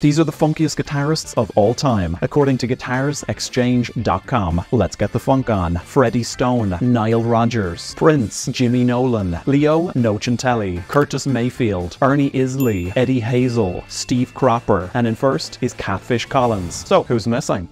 These are the funkiest guitarists of all time, according to GuitarsExchange.com. Let's get the funk on. Freddie Stone, Nile Rodgers, Prince, Jimmy Nolen, Leo Nocentelli, Curtis Mayfield, Ernie Isley, Eddie Hazel, Steve Cropper, and in first is Catfish Collins. So, who's missing?